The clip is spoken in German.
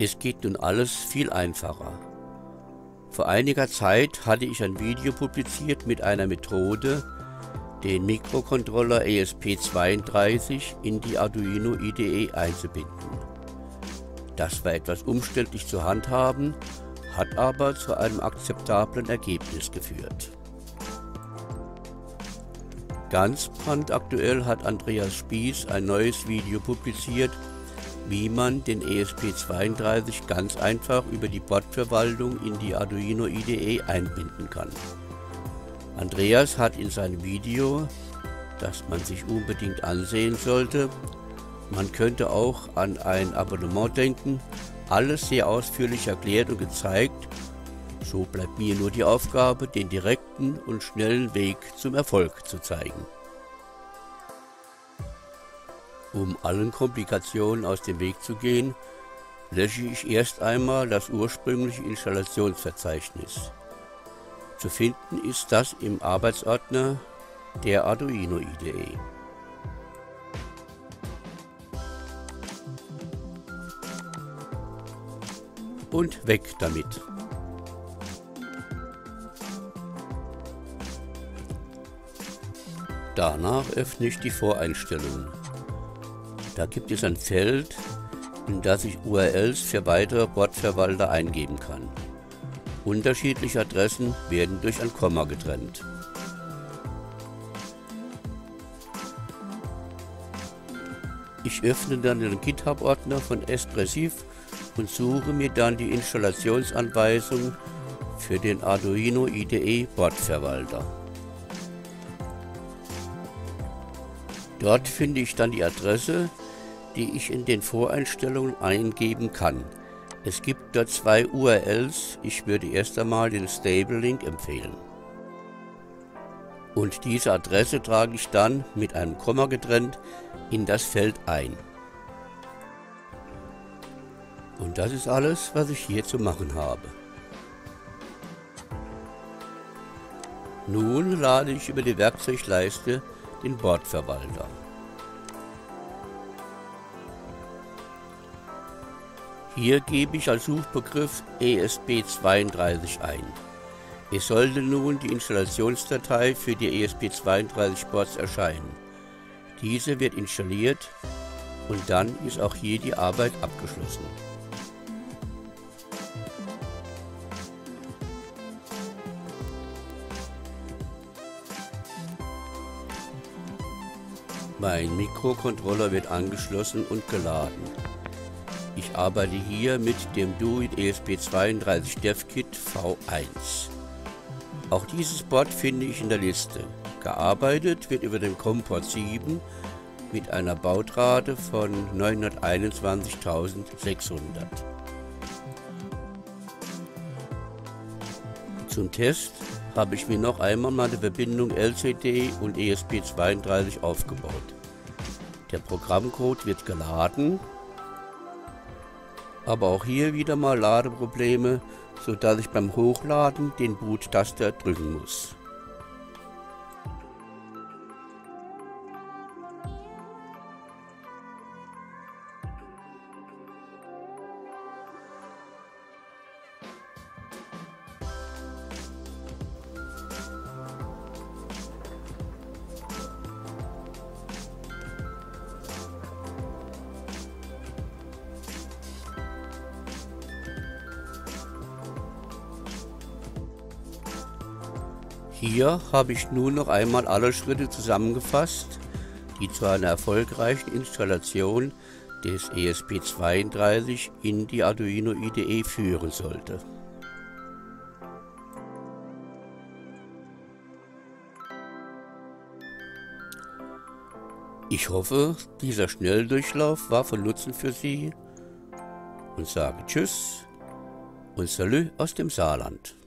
Es geht nun alles viel einfacher. Vor einiger Zeit hatte ich ein Video publiziert mit einer Methode, den Mikrocontroller ESP32 in die Arduino IDE einzubinden. Das war etwas umständlich zu handhaben, hat aber zu einem akzeptablen Ergebnis geführt. Ganz brandaktuell hat Andreas Spieß ein neues Video publiziert, wie man den ESP32 ganz einfach über die Bordverwaltung in die Arduino IDE einbinden kann. Andreas hat in seinem Video, das man sich unbedingt ansehen sollte, man könnte auch an ein Abonnement denken, alles sehr ausführlich erklärt und gezeigt, so bleibt mir nur die Aufgabe, den direkten und schnellen Weg zum Erfolg zu zeigen. Um allen Komplikationen aus dem Weg zu gehen, lösche ich erst einmal das ursprüngliche Installationsverzeichnis. Zu finden ist das im Arbeitsordner der Arduino IDE. Und weg damit. Danach öffne ich die Voreinstellungen. Da gibt es ein Feld, in das ich URLs für weitere Bordverwalter eingeben kann. Unterschiedliche Adressen werden durch ein Komma getrennt. Ich öffne dann den GitHub-Ordner von Espressiv und suche mir dann die Installationsanweisung für den Arduino IDE Bordverwalter. Dort finde ich dann die Adresse, die ich in den Voreinstellungen eingeben kann. Es gibt dort zwei URLs, ich würde erst einmal den Stable Link empfehlen. Und diese Adresse trage ich dann mit einem Komma getrennt in das Feld ein. Und das ist alles, was ich hier zu machen habe. Nun lade ich über die Werkzeugleiste den Bordverwalter. Hier gebe ich als Suchbegriff ESP32 ein. Es sollte nun die Installationsdatei für die ESP32-Boards erscheinen. Diese wird installiert und dann ist auch hier die Arbeit abgeschlossen. Mein Mikrocontroller wird angeschlossen und geladen. Ich arbeite hier mit dem Duit ESP32 DevKit V1. Auch dieses Board finde ich in der Liste. Gearbeitet wird über den Comport 7 mit einer Bautrate von 921.600. Zum Test habe ich mir noch einmal meine Verbindung LCD und ESP32 aufgebaut. Der Programmcode wird geladen, aber auch hier wieder mal Ladeprobleme, sodass ich beim Hochladen den Boot-Taster drücken muss. Hier habe ich nun noch einmal alle Schritte zusammengefasst, die zu einer erfolgreichen Installation des ESP32 in die Arduino IDE führen sollte. Ich hoffe, dieser Schnelldurchlauf war von Nutzen für Sie und sage Tschüss und Salü aus dem Saarland.